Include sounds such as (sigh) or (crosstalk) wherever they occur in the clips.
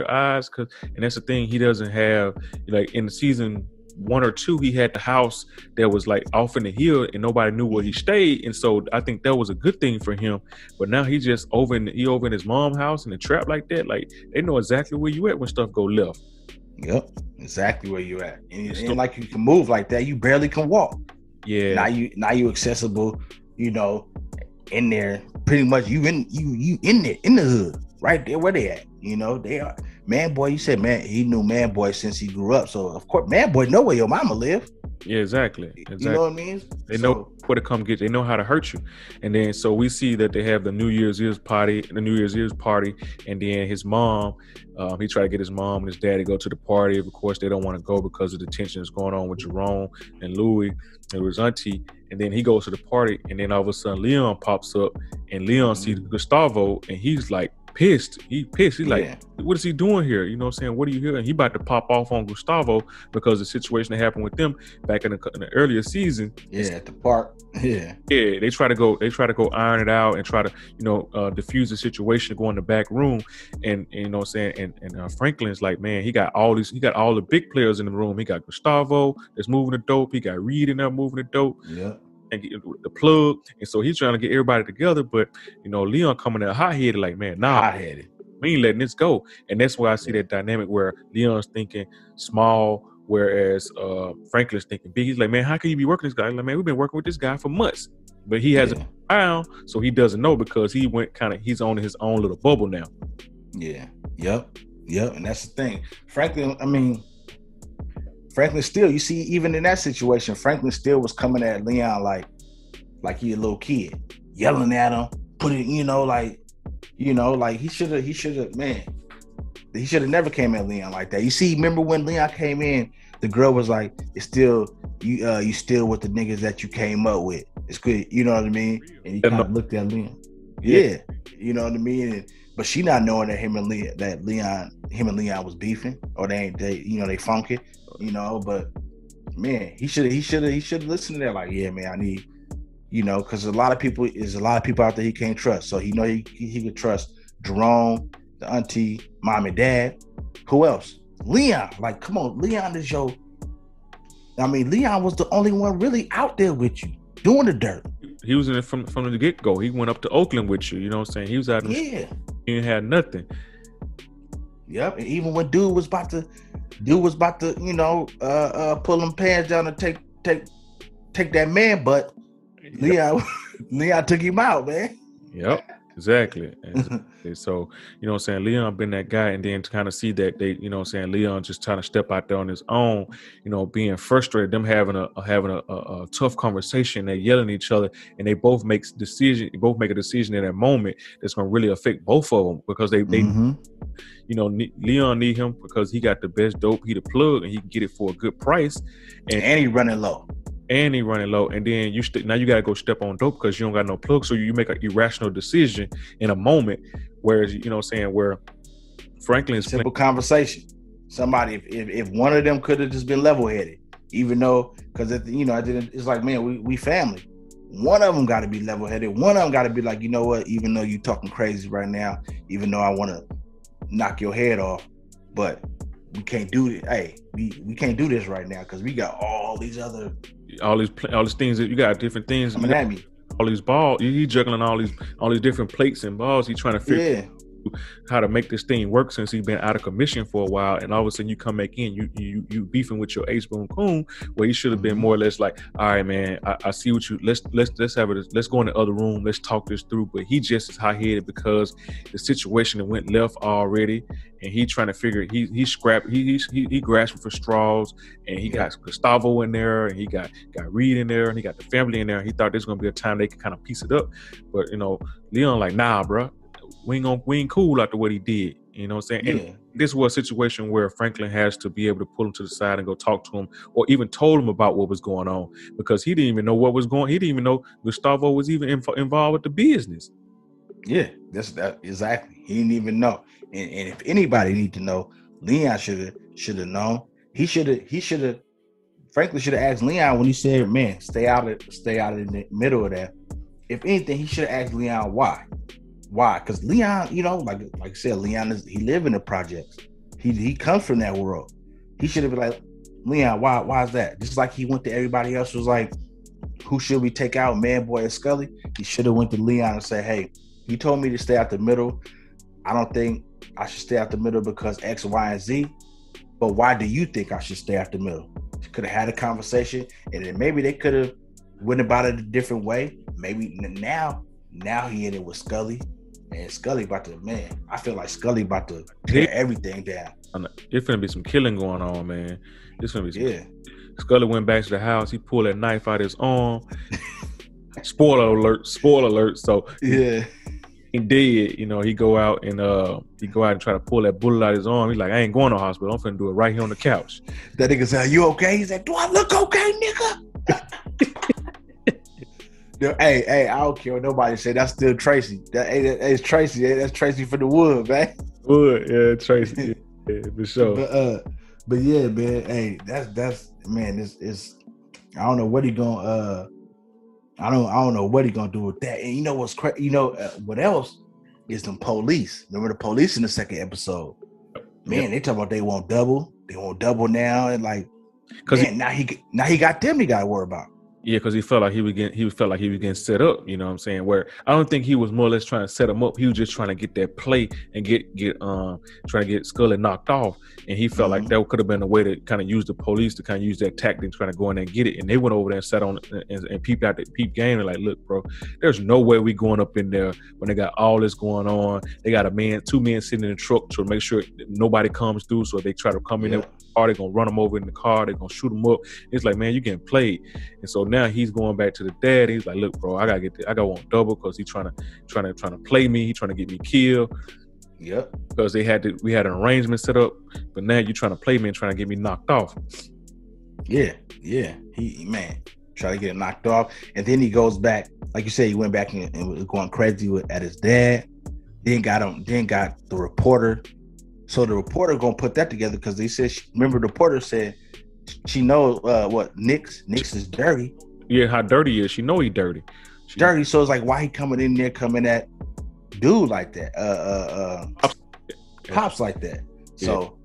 your eyes, cause and that's the thing he doesn't have. Like in the season one or two, he had the house that was like off in the hill, and nobody knew where he stayed, and so I think that was a good thing for him. But now he just over in he over in his mom house in a trap like that. Like they know exactly where you at when stuff go left. Yep, exactly where you at, and, and like you can move like that, you barely can walk. Yeah. Now you now you accessible, you know, in there. Pretty much you in you you in there in the hood, right there where they at. You know, they are man boy. You said man, he knew man boy since he grew up. So of course, man boy know where your mama live. Yeah, exactly. exactly. You know what I mean? They so, know where to come get. They know how to hurt you. And then so we see that they have the New Year's Eve party, the New Year's Eve party, and then his mom, um, he tried to get his mom and his dad to go to the party. Of course, they don't want to go because of the tension that's going on with Jerome and Louie and his auntie. And then he goes to the party, and then all of a sudden Leon pops up, and Leon mm-hmm. sees Gustavo, and he's like, pissed. He pissed. He's like, what is he doing here? You know what I'm saying? What are you here? And he about to pop off on Gustavo because the situation that happened with them back in the, in the earlier season. Yeah, at the park. Yeah. Yeah, they try to go, they try to go iron it out and try to, you know, uh, diffuse the situation, go in the back room. And, and you know what I'm saying? And, and uh, Franklin's like, man, he got all these, he got all the big players in the room. He got Gustavo that's moving the dope. He got Reed in there moving the dope. Yeah and get the plug. And so he's trying to get everybody together. But you know, Leon coming out hot headed, like, man, nah, hot headed. We ain't letting this go. And that's why I see that dynamic where Leon's thinking small, whereas uh Franklin's thinking big. He's like, man, how can you be working this guy? Like, man, we've been working with this guy for months. But he hasn't yeah. found, so he doesn't know because he went kind of he's on his own little bubble now. Yeah. Yep. Yep. And that's the thing. Franklin, I mean, Franklin still, you see, even in that situation, Franklin still was coming at Leon like, like he a little kid, yelling at him, putting, you know, like, you know, like he should have, he should have, man, he should have never came at Leon like that. You see, remember when Leon came in, the girl was like, "It's still you, uh, you still with the niggas that you came up with. It's good, you know what I mean?" And he kind of looked at Leon, yeah. yeah, you know what I mean. And, but she not knowing that him and Leon, that Leon, him and Leon was beefing, or they ain't, they, you know, they funky you know. But man, he should he should he should listen to that. Like, yeah, man, I need, you know, because a lot of people is a lot of people out there he can't trust. So he know he he could trust Jerome, the auntie, mom and dad. Who else? Leon. Like, come on, Leon is your. I mean, Leon was the only one really out there with you doing the dirt. He was in it from from the get go. He went up to Oakland with you. You know what I'm saying? He was out. Yeah. He didn't have nothing. Yep. And even when dude was about to dude was about to, you know, uh uh pull them pants down and take take take that man butt. Yep. Leon (laughs) Leon took him out, man. Yep. Exactly. And (laughs) so, you know I'm saying? Leon been that guy and then to kind of see that they, you know I'm saying, Leon just trying to step out there on his own, you know, being frustrated, them having a having a, a, a tough conversation, they're yelling at each other and they both make decision both make a decision in that moment that's gonna really affect both of them because they they mm-hmm. you know, Leon need him because he got the best dope, he the plug and he can get it for a good price. And, and he running low and he running low, and then you st- now you gotta go step on dope because you don't got no plug, so you make an irrational decision in a moment. Whereas you know, what I'm saying where Franklin's simple playing- conversation. Somebody, if, if, if one of them could have just been level headed, even though because you know I didn't. It's like man, we we family. One of them got to be level headed. One of them got to be like, you know what? Even though you talking crazy right now, even though I want to knock your head off, but we can't do it. Hey, we we can't do this right now because we got all these other all these all these things that you got different things. Coming at me. All these balls, he juggling all these all these different plates and balls. He's trying to figure yeah how to make this thing work since he's been out of commission for a while, and all of a sudden you come back in, you you you beefing with your ace boom coon, where you should have been mm-hmm. more or less like, all right, man, I, I, see what you let's let's let's have it, let's go in the other room, let's talk this through. But he just is high headed because the situation went left already, and he trying to figure he he scrapped he he he grasping for straws, and he got Gustavo in there, and he got got Reed in there, and he got the family in there. He thought there's gonna be a time they could kind of piece it up, but you know Leon like, nah, bro, we ain't gonna we ain't cool after what he did. You know what I'm saying? Yeah. And this was a situation where Franklin has to be able to pull him to the side and go talk to him, or even told him about what was going on because he didn't even know what was going. He didn't even know Gustavo was even inv- involved with the business. Yeah, that's that exactly. He didn't even know. And, and if anybody need to know, Leon should have should have known. He should have he should have frankly should have asked Leon when he said, "Man, stay out of stay out of the middle of that." If anything, he should have asked Leon why. Why? Because Leon, you know, like like I said, Leon is he live in the projects. He he comes from that world. He should have been like, Leon, why why is that? Just like he went to everybody else was like, who should we take out, Man Boy or Scully? He should have went to Leon and said, hey, he told me to stay out the middle. I don't think I should stay out the middle because X, Y, and Z. But why do you think I should stay out the middle? Could have had a conversation, and then maybe they could have went about it a different way. Maybe now, now he it with Scully, and Scully about to man. I feel like Scully about to tear everything down. It's gonna be some killing going on, man. It's gonna be some, yeah. Scully went back to the house. He pulled that knife out his arm. (laughs) spoiler alert! Spoiler alert! So yeah, he did. You know, he go out and uh he go out and try to pull that bullet out his arm. He's like, I ain't going to hospital. I'm finna do it right here on the couch. That nigga said, "You okay?" He said, "Do I look okay, nigga?" (laughs) hey, hey, I don't care what nobody say. That's still Tracy. That, hey, that, it's Tracy. That's Tracy for the wood, man. Wood, yeah, Tracy. Yeah, for sure. But uh, but yeah, man. Hey, that's that's man. This is. I don't know what he gonna. uh I don't. I don't know what he gonna do with that. And you know what's crazy? You know uh, what else is the police? Remember the police in the second episode? Man, yep. they talk about they won't double. They won't double now, and like, because now he now he got them. He got to worry about. Yeah, because he felt like he was getting he felt like he was getting set up. You know what I'm saying? Where I don't think he was more or less trying to set him up. He was just trying to get that play and get get um trying to get Scully knocked off. And he felt mm-hmm. like that could have been a way to kind of use the police to kind of use that tactic, trying to go in there and get it. And they went over there and sat on and, and peeped out the peep game and like, look, bro, there's no way we going up in there when they got all this going on. They got a man, two men sitting in the truck to make sure nobody comes through. So they try to come in yeah. there car. They're gonna run him over in the car. They're gonna shoot him up. It's like, man, you getting played. And so now he's going back to the dad. He's like, look, bro, I gotta get, I got one double because he's trying to, trying to, trying to play me. He's trying to get me killed. Yep. Because they had to, we had an arrangement set up, but now you're trying to play me and trying to get me knocked off. Yeah, yeah. He man, try to get him knocked off, and then he goes back, like you said, he went back and, and was going crazy with, at his dad. Then got him, then got the reporter so the reporter gonna put that together because they said, she, remember the reporter said she knows uh, what Nix Nix is dirty. Yeah, how dirty is. She know he dirty. She, dirty. So it's like why he coming in there coming at dude like that, uh, uh, uh pops like that. So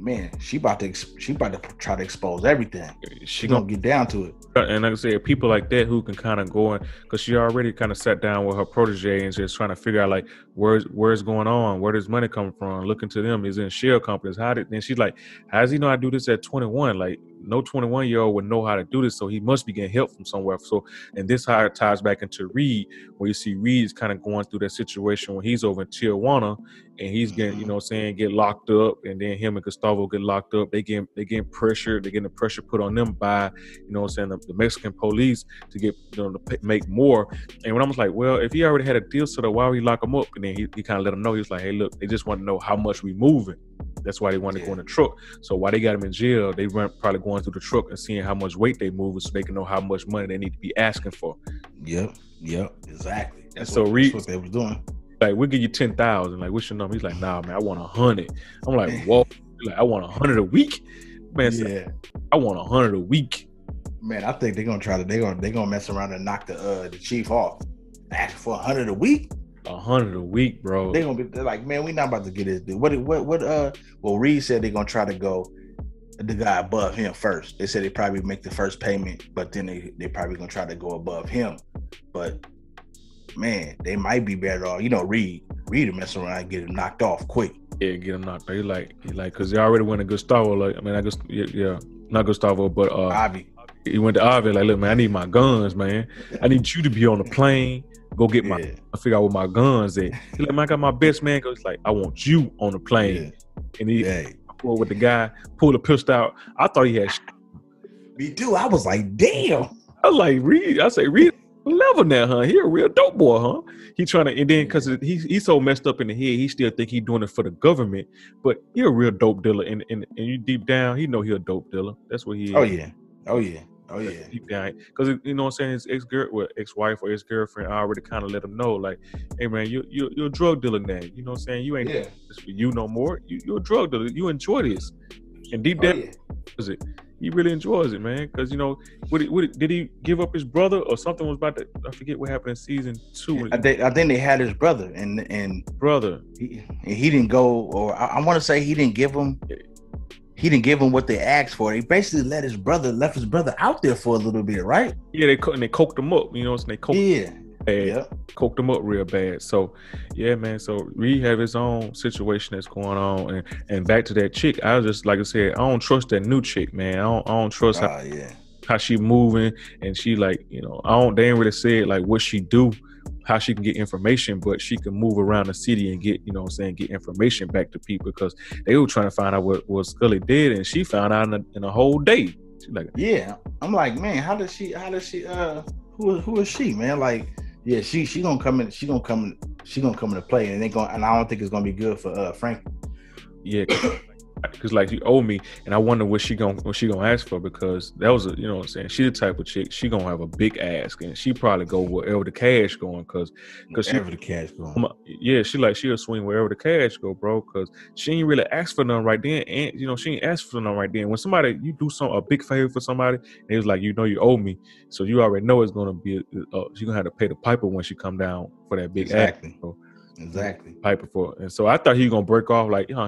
man, she about to she about to try to expose everything. She gonna, gonna get down to it. And like I said, people like that who can kind of go in because she already kind of sat down with her protege and just trying to figure out like where's where's going on, where does money come from, looking to them is in share companies. How did and she's like, how does he know I do this at 21? Like no 21 year old would know how to do this, so he must be getting help from somewhere. So, and this how it ties back into Reed, where you see Reed is kind of going through that situation when he's over in Tijuana and he's getting, you mm-hmm. know, saying get locked up, and then him and Gustavo get locked up. They get they getting pressure, they getting the pressure put on them by, you know, I'm saying the, the, Mexican police to get you know to pay, make more. And when I was like, well, if he already had a deal set up, why would he lock him up? And then he, he kind of let him know. He was like, hey, look, they just want to know how much we moving. That's why they want to go in the truck. So while they got him in jail, they weren't probably going through the truck and seeing how much weight they move, so they can know how much money they need to be asking for. Yep, yep, exactly. That's so what, Reed, what they was doing. Like we'll give you ten thousand. Like what's your number? He's like, nah, man, I want a hundred. I'm like, (laughs) whoa. like I want a hundred a week. Man, yeah. I want a hundred a week. Man, I think they're gonna try to. They're gonna they're gonna mess around and knock the uh the chief off. Back for a hundred a week a hundred a week, bro. They're gonna be like, man, we not about to get this dude. What what what uh well Reed said they're gonna try to go the guy above him first. They said they probably make the first payment, but then they they probably gonna try to go above him. But man, they might be better off. You know, Reed, Reed to mess around and get him knocked off quick. Yeah, get him knocked. He like, he like, cause they already went to Gustavo. Like, I mean, I guess, yeah, yeah, not Gustavo, but uh, Avi. He went to Avi. Like, look, man, I need my guns, man. I need you to be on the plane go get my yeah. I figure out where my guns at. (laughs) He like, man, I got my best man. Cause like, I want you on the plane. Yeah. And he yeah. pulled with the guy, pulled a pistol out. I thought he had. (laughs) Me too. I was like, damn. I was like, Reed. I say, Reed level now, huh? He a real dope boy, huh? He trying to, and then because he's he's so messed up in the head, he still think he doing it for the government, but he a real dope dealer, and and, and you deep down, he know he a dope dealer. That's what he. Oh, is. Oh yeah, oh yeah. Oh yeah, deep down, because you know what I'm saying. His ex girl, well, ex wife or ex girlfriend, I already kind of let him know, like, hey man, you you you're a drug dealer now. You know what I'm saying? You ain't yeah. this for you no more. You you're a drug dealer. You enjoy this, and deep oh, down, oh, yeah. is it? he really enjoys it, man. Because you know, what, what, did he give up his brother or something was about to? I forget what happened in season two. I think, I think they had his brother and and brother. He, he didn't go, or I, I want to say he didn't give him. He didn't give him what they asked for. He basically let his brother left his brother out there for a little bit, right? Yeah, they and they coked him up. You know, so they coked. Yeah bad, yep. coked him up real bad. So, yeah, man. So Reed have his own situation that's going on, and and back to that chick. I was just like I said, I don't trust that new chick, man. I don't, I don't trust how uh, yeah. how she moving, and she like you know I don't. They ain't really said like what she do. How she can get information, but she can move around the city and get, you know I'm saying, get information back to people because they were trying to find out what, what Scully did, and she found out in a, in a whole day. She like, yeah, I'm like, man, how does she, how does she, uh, who, who is she, man? Like, yeah, she she gonna come in. She gonna come. in, She gonna come into play, and they gonna and I don't think it's gonna be good for uh Frank. Yeah, because like you owe me, and I wonder what she gonna what she gonna ask for because that was a you know what I'm saying she the type of chick she gonna have a big ask and she probably go wherever the cash going because because she the cash going. yeah she like she'll swing wherever the cash go bro because she ain't really ask for nothing right then and you know she ain't ask for nothing right then. When somebody you do some a big favor for somebody and it was like you know you owe me so you already know it's gonna be uh, she gonna have to pay the piper when she come down for that big exactly. ask, so, exactly. piper for and so I thought he was gonna break off like you know